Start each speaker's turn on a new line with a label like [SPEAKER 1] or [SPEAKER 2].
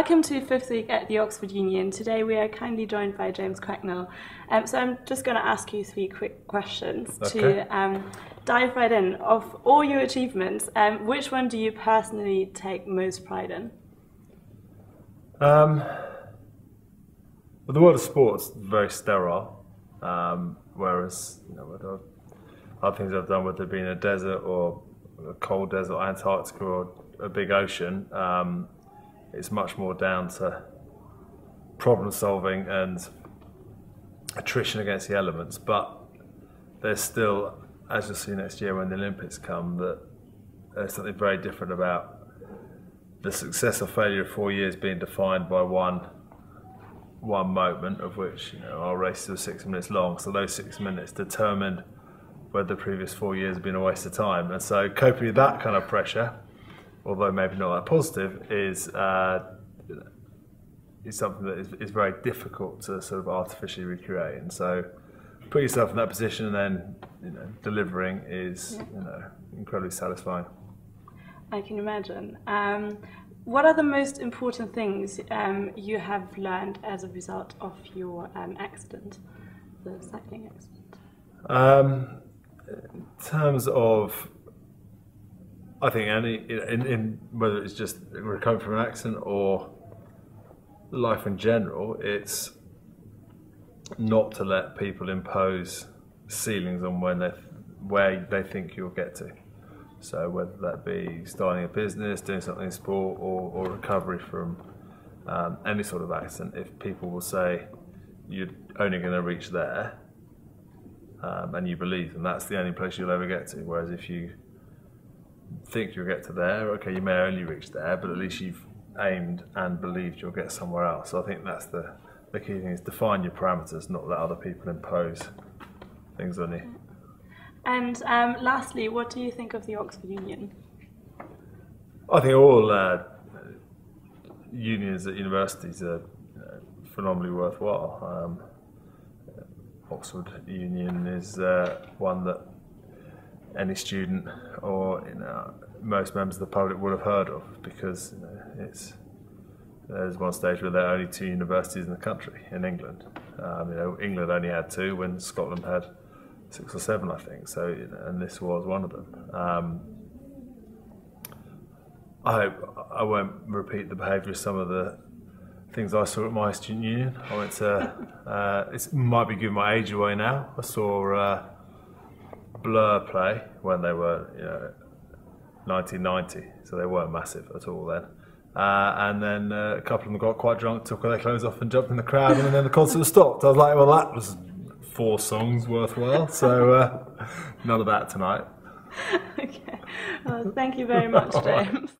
[SPEAKER 1] welcome to fifth week at the Oxford Union. Today we are kindly joined by James Cracknell. Um, so I'm just going to ask you three quick questions
[SPEAKER 2] Okay.
[SPEAKER 1] to um, dive right in. Of all your achievements, um, which one do you personally take most pride in?
[SPEAKER 2] Um, well, the world of sports is very sterile, um, whereas you know, whether other things I've done, whether it be in a desert or a cold desert, Antarctica, or a big ocean, um, it's much more down to problem solving and attrition against the elements. But there's still, as you'll see next year when the Olympics come, that there's something very different about the success or failure of four years being defined by one one moment of which you know our races were six minutes long. So those six minutes determined whether the previous four years have been a waste of time. And so coping with that kind of pressure, although maybe not that positive, is uh, is something that is, is very difficult to sort of artificially recreate. And so put yourself in that position and then you know delivering is you know incredibly satisfying.
[SPEAKER 1] I can imagine. Um, what are the most important things um, you have learned as a result of your um, accident, the cycling accident?
[SPEAKER 2] Um, in terms of, I think any in, in whether it's just recovering from an accident or life in general, it's not to let people impose ceilings on when they where they think you'll get to. So whether that be starting a business, doing something in sport, or, or recovery from um, any sort of accident, if people will say you're only going to reach there, um, and you believe, and that's the only place you'll ever get to. Whereas if you think you'll get to there, okay, you may only reach there, but at least you've aimed and believed you'll get somewhere else. So I think that's the, the key thing is define your parameters, not let other people impose things on you.
[SPEAKER 1] And um, lastly, what do you think of the Oxford Union?
[SPEAKER 2] I think all uh, unions at universities are uh, phenomenally worthwhile. Um, Oxford Union is uh, one that any student or you know, most members of the public would have heard of because you know, it's there's one stage where there are only two universities in the country in England. Um, you know, England only had two when Scotland had six or seven, I think. So, you know, and this was one of them. Um, I hope I won't repeat the behaviour of some of the things I saw at my student union. I went to, uh, it might be giving my age away now. I saw uh, Blur play when they were, you know, 1990, so they weren't massive at all then. Uh, and then uh, a couple of them got quite drunk, took all their clothes off, and jumped in the crowd, and then the concert stopped. I was like, well, that was four songs worthwhile. So uh, none of that tonight.
[SPEAKER 1] okay. Well, thank you very much, James.